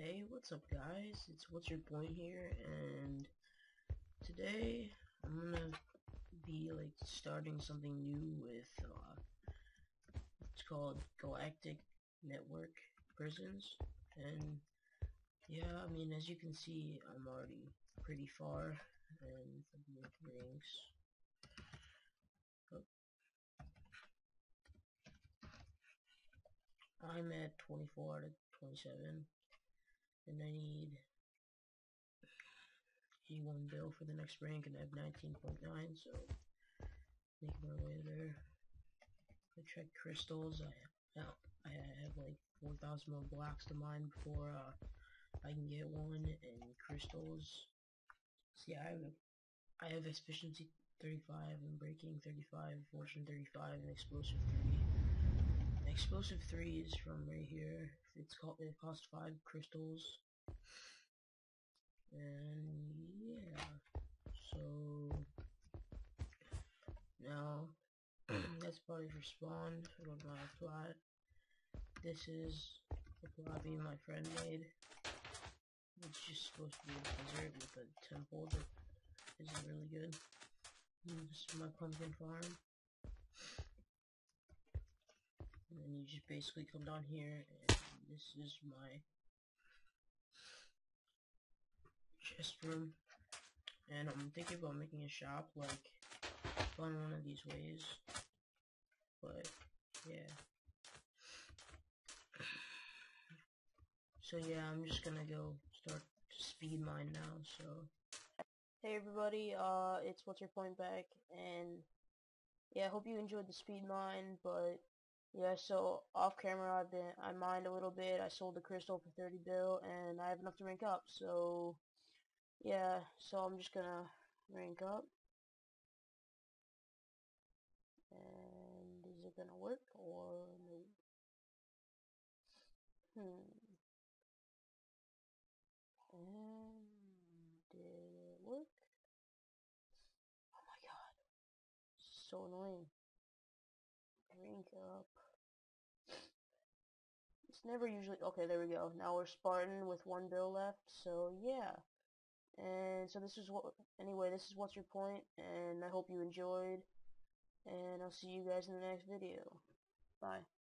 Hey, what's up guys? It's What's Your Point here, and today I'm gonna be like starting something new with, uh, it's called Galactic Network Prisons, and yeah, I mean, as you can see, I'm already pretty far, and. Oh. I'm at 24 out of 27 and I need 81 bill for the next rank and I have 19.9 so making my way there. I check crystals I, I have like 4,000 more blocks to mine before uh, I can get one and crystals. See I have I have efficiency 35 and breaking 35 fortune 35 and explosive 3 explosive 3 is from right here. It's called it costs five crystals. And yeah. So now that's probably for spawn. Go to my plot this is the lobby my friend made. It's just supposed to be a desert with a temple that is really good. This is my pumpkin farm and you just basically come down here and this is my chest room. And I'm thinking about making a shop like on one of these ways. But yeah. So yeah I'm just gonna go start speed mine now so. Hey everybody uh it's what's your point back? And yeah I hope you enjoyed the speed mine but yeah, so off camera I've been I mined a little bit. I sold the crystal for 30 bill and I have enough to rank up. So yeah, so I'm just gonna rank up. And is it gonna work or no? Hmm. And did it work? Oh my god. So annoying. Rank up. It's never usually... Okay, there we go. Now we're Spartan with one bill left. So, yeah. And so this is what... Anyway, this is What's Your Point. And I hope you enjoyed. And I'll see you guys in the next video. Bye.